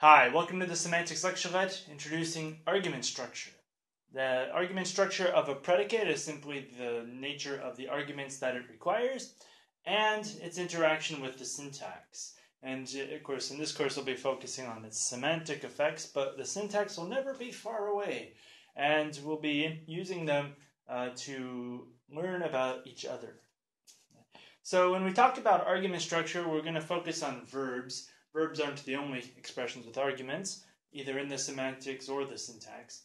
Hi, welcome to the Semantics Lecturette introducing argument structure. The argument structure of a predicate is simply the nature of the arguments that it requires and its interaction with the syntax. And uh, of course, in this course, we'll be focusing on its semantic effects, but the syntax will never be far away. And we'll be using them uh, to learn about each other. So, when we talk about argument structure, we're going to focus on verbs Verbs aren't the only expressions with arguments, either in the semantics or the syntax.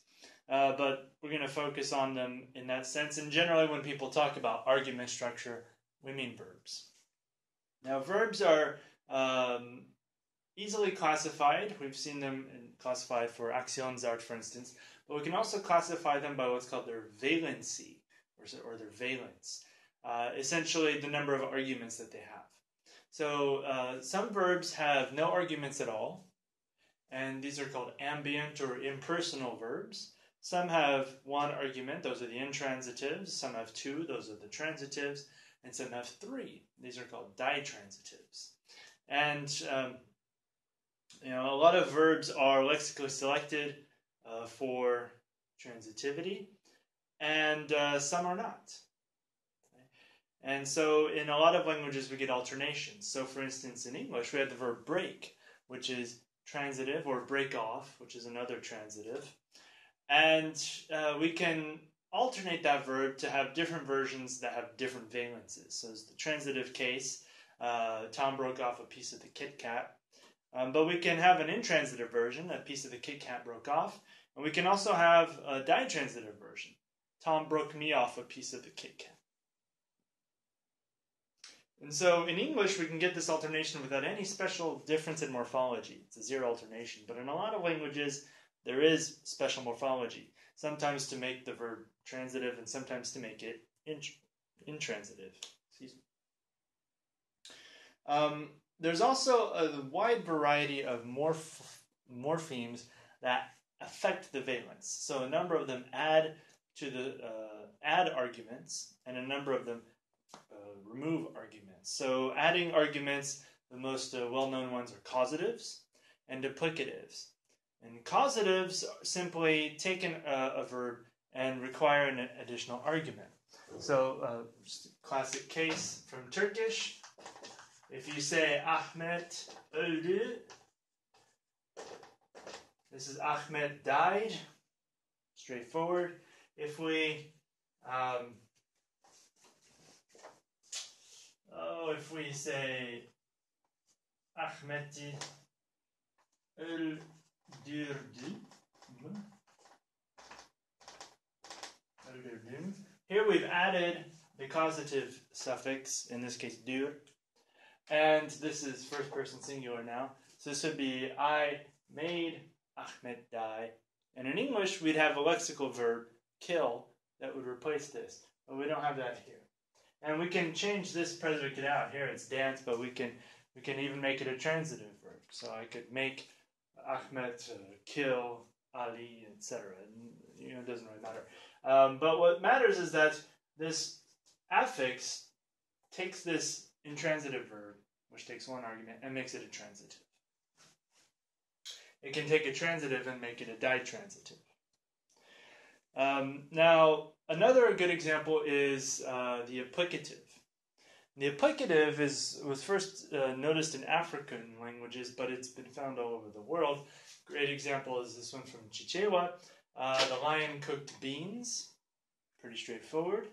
Uh, but we're going to focus on them in that sense. And generally, when people talk about argument structure, we mean verbs. Now, verbs are um, easily classified. We've seen them classified for Aktionsart, for instance. But we can also classify them by what's called their valency, or, or their valence. Uh, essentially, the number of arguments that they have. So uh, some verbs have no arguments at all, and these are called ambient or impersonal verbs. Some have one argument, those are the intransitives. Some have two, those are the transitives. And some have three, these are called ditransitives. And um, you know, a lot of verbs are lexically selected uh, for transitivity, and uh, some are not. And so in a lot of languages, we get alternations. So for instance, in English, we have the verb break, which is transitive, or break off, which is another transitive. And uh, we can alternate that verb to have different versions that have different valences. So it's the transitive case, uh, Tom broke off a piece of the Kit Kat. Um, but we can have an intransitive version, a piece of the Kit Kat broke off. And we can also have a ditransitive version. Tom broke me off a piece of the Kit Kat. And so in English, we can get this alternation without any special difference in morphology. It's a zero alternation. But in a lot of languages, there is special morphology, sometimes to make the verb transitive and sometimes to make it intransitive. Excuse me. Um, there's also a wide variety of morph- morphemes that affect the valence. So a number of them add to the uh, add arguments, and a number of them remove arguments. So adding arguments, the most uh, well-known ones are causatives and applicatives. And causatives simply take an, uh, a verb and require an additional argument. So, uh, classic case from Turkish. If you say Ahmet öldü, this is Ahmet died. Straightforward. If we um, Oh, if we say Ahmeti öldürdü öldürdüm. Hmm. Here we've added the causative suffix, in this case dur, and this is first person singular now. So this would be I made Ahmed die. And in English, we'd have a lexical verb, kill, that would replace this. But we don't have that here. And we can change this predicate out. Here it's dance, but we can we can even make it a transitive verb. So I could make Ahmed uh, kill Ali, etc. You know, it doesn't really matter. Um, but what matters is that this affix takes this intransitive verb, which takes one argument, and makes it a transitive. It can take a transitive and make it a ditransitive. Um, now, another good example is uh, the applicative. The applicative is was first uh, noticed in African languages, but it's been found all over the world. Great example is this one from Chichewa. Uh, the lion cooked beans. Pretty straightforward.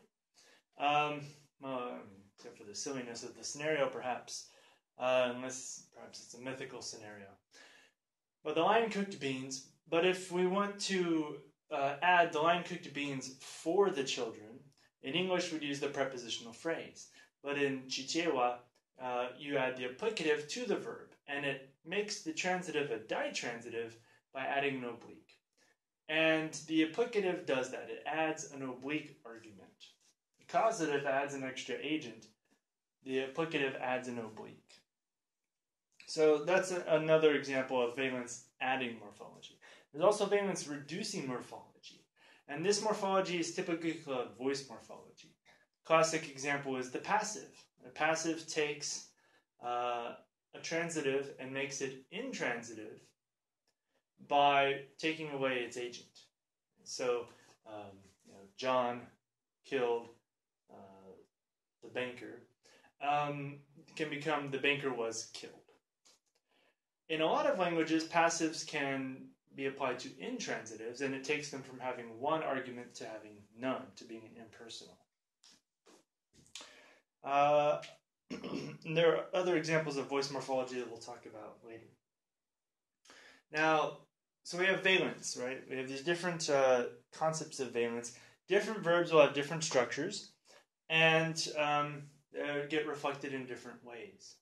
Um, well, except for the silliness of the scenario, perhaps. Uh, unless perhaps it's a mythical scenario. But the lion cooked beans. But if we want to uh, add the lion cooked beans for the children, in English we'd use the prepositional phrase. But in Chichewa, uh, you add the applicative to the verb, and it makes the transitive a ditransitive by adding an oblique. And the applicative does that. It adds an oblique argument. The causative adds an extra agent. The applicative adds an oblique. So that's a, another example of valence adding morphology. There's also valence reducing morphology. And this morphology is typically called voice morphology. Classic example is the passive. The passive takes uh, a transitive and makes it intransitive by taking away its agent. So, um, you know, John killed uh, the banker um, can become the banker was killed. In a lot of languages, passives can be applied to intransitives, and it takes them from having one argument to having none, to being impersonal. Uh, there are other examples of voice morphology that we'll talk about later. Now, so we have valence, right? We have these different uh, concepts of valence. Different verbs will have different structures, and um, get reflected in different ways.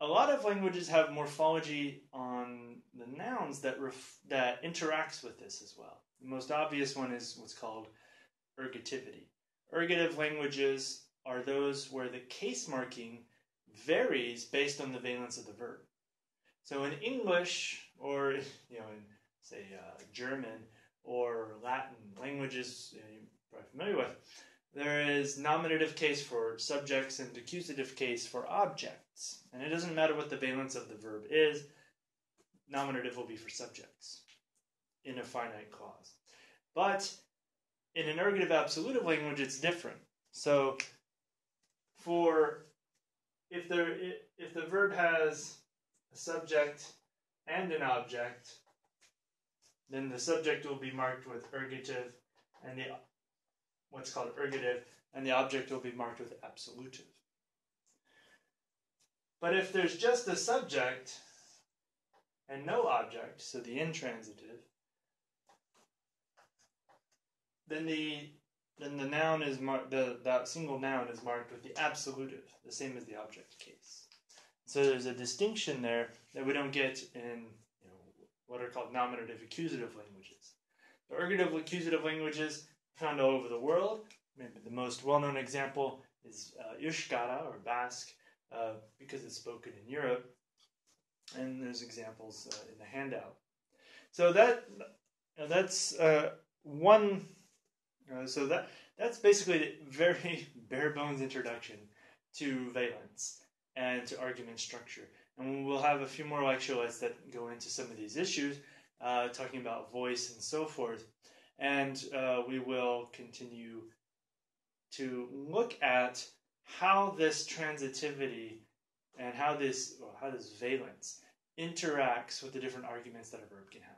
A lot of languages have morphology on the nouns that ref- that interacts with this as well. The most obvious one is what's called ergativity. Ergative languages are those where the case marking varies based on the valence of the verb. So in English, or you know, in say uh, German or Latin languages you are probably familiar with, there is nominative case for subjects and accusative case for objects. And it doesn't matter what the valence of the verb is, nominative will be for subjects in a finite clause. But in an ergative absolutive language, it's different. So for if there if the verb has a subject and an object, then the subject will be marked with ergative and the what's called ergative, and the object will be marked with absolutive. But if there's just a subject and no object, so the intransitive, then the then the noun is marked the that single noun is marked with the absolutive, the same as the object case. So there's a distinction there that we don't get in you know, what are called nominative accusative languages. The ergative accusative languages found all over the world. Maybe the most well-known example is uh, Euskara or Basque, uh, because it's spoken in Europe, and there's examples uh, in the handout. So that that's uh, one. Uh, so that that's basically a very bare bones introduction to valence and to argument structure. And we'll have a few more lecturelets that go into some of these issues, uh, talking about voice and so forth and uh, we will continue to look at how this transitivity and how this well, how this valence interacts with the different arguments that a verb can have.